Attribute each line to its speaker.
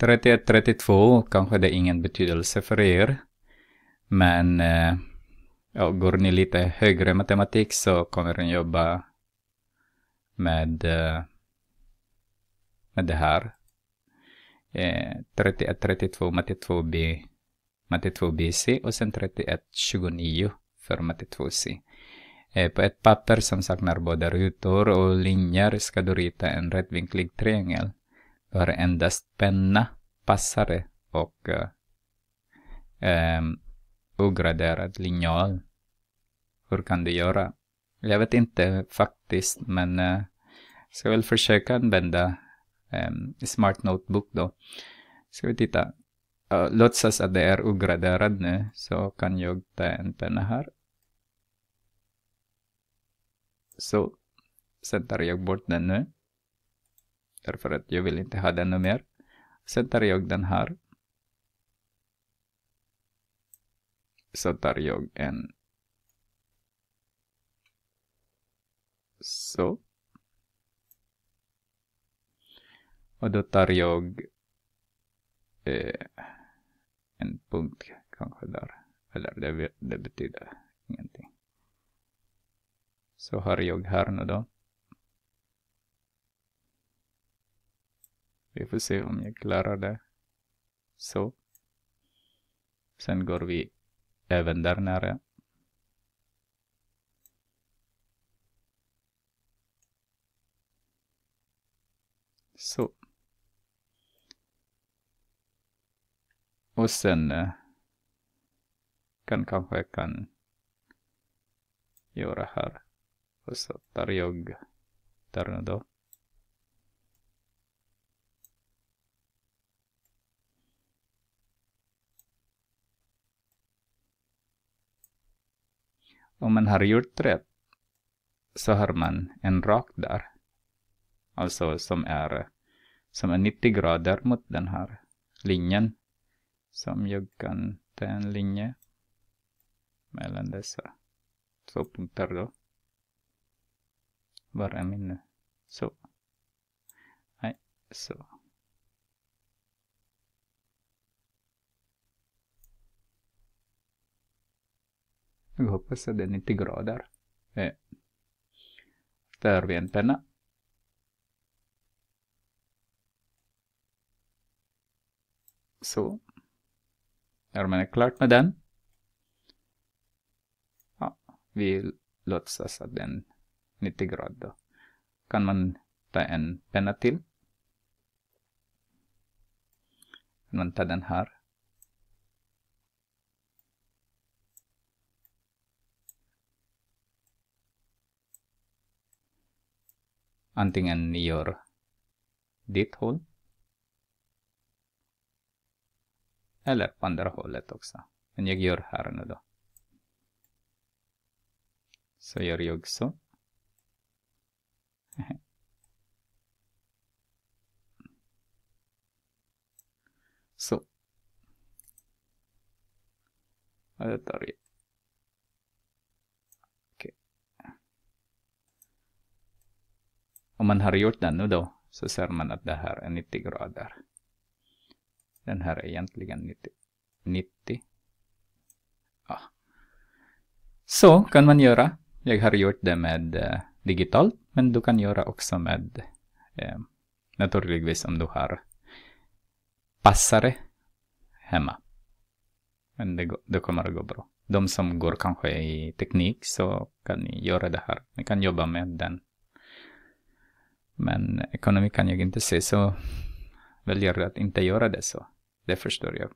Speaker 1: 31-32 kanske det är ingen betydelse för er. Men eh, ja, går ni lite högre matematik så kommer ni jobba med, eh, med det här. Eh, 31-32 matte 2B, matte 2BC och sen 31-29 för matte 2C. Eh, på ett papper som saknar både rutor och linjer ska du rita en rättvinklig triangel för endast penna, passare och eh, ehm, ograderad linjal. Hur kan du göra? Jag vet inte faktiskt, men eh, ska väl försöka använda eh, Smart Notebook då. Ska vi titta. Uh, låtsas att det är ograderad nu, så kan jag ta en penna här. Så sen tar jag bort den nu. Därför att jag vill inte ha den nu mer. Sen tar jag den här. Så tar jag en så. Och då tar jag eh, en punkt kanske där. Eller det, det betyder ingenting. Så har jag här nu då. Vi får se om jag klarar det. Så. Sen går vi även där nära. Så. Och sen eh, kan kanske jag kan göra här. Och så tar jag där då. Om man har gjort rätt så har man en rak där. Alltså som är, som är 90 grader mot den här linjen. Som jag kan ta en linje mellan dessa två punkter då. Var är min nu? Så. Nej, så. Jag hoppas att det eh. är 90 grader. Eh. Där har vi en penna. Så. När man är klart med den. Ja, vi låtsas att den 90 grader. Kan man ta en penna till. Kan man ta den här. Antingen ni gör ditt håll. Eller på andra hållet också. Men jag gör här nu då. Så gör jag så. Så. Ja, det tar jag. Okej. Om man har gjort den nu då så ser man att det här är 90 grader. Den här är egentligen 90. 90. Ja. Så kan man göra. Jag har gjort det med eh, digitalt, men du kan göra också med eh, naturligtvis om du har passare hemma. Men det, det kommer att gå bra. De som går kanske i teknik så kan ni göra det här. Ni kan jobba med den. Men ekonomi kan jag inte se så väljer att inte göra det så. Det förstår jag.